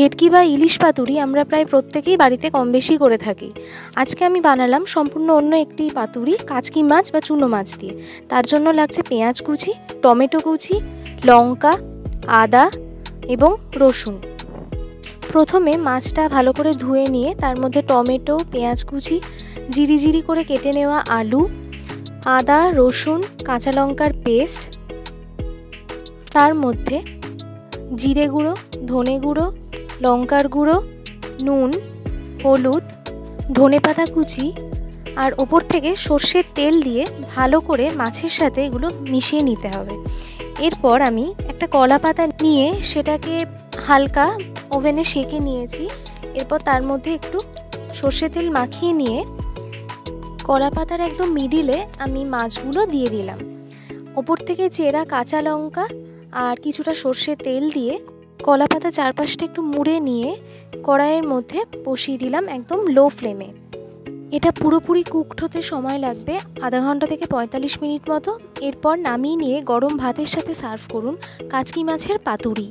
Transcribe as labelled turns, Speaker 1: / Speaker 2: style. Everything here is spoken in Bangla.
Speaker 1: ভেটকি বা ইলিশ পাতুরি আমরা প্রায় প্রত্যেকেই বাড়িতে কম বেশি করে থাকি। আজকে আমি বানালাম সম্পূর্ণ অন্য একটি পাতুরি, কাচকি মাছ বা চুনো মাছ দিয়ে। তার জন্য লাগছে পেঁয়াজ কুচি, টমেটো কুচি, লঙ্কা, আদা এবং রসুন। প্রথমে মাছটা ভালো করে ধুয়ে নিয়ে তার মধ্যে টমেটো, পেঁয়াজ কুচি জিরি জিরি করে কেটে নেওয়া আলু, আদা, রসুন, কাঁচা লঙ্কার পেস্ট, তার মধ্যে জিরে গুঁড়ো, ধনে গুঁড়ো লঙ্কার গুঁড়ো, নুন, হলুদ, ধনে পাতা কুচি আর ওপর থেকে সর্ষের তেল দিয়ে ভালো করে মাছের সাথে এগুলো মিশিয়ে নিতে হবে। এরপর আমি একটা কলা পাতা নিয়ে সেটাকে হালকা ওভেনে সেঁকে নিয়েছি। এরপর তার মধ্যে একটু সর্ষে তেল মাখিয়ে নিয়ে কলা পাতার একদম মিডিলে আমি মাছগুলো দিয়ে দিলাম। ওপর থেকে চেরা কাঁচা লঙ্কা আর কিছুটা সর্ষে তেল দিয়ে কলা পাতা চারপাশটা একটু মুড়ে নিয়ে কড়াইয়ের মধ্যে বসিয়ে দিলাম একদম লো ফ্লেমে এটা পুরোপুরি কুকড হতে সময় লাগবে আধা ঘণ্টা থেকে পঁয়তাল্লিশ মিনিট মতো। এরপর নামিয়ে নিয়ে গরম ভাতের সাথে সার্ভ করুন কাচকি মাছের পাতুরি।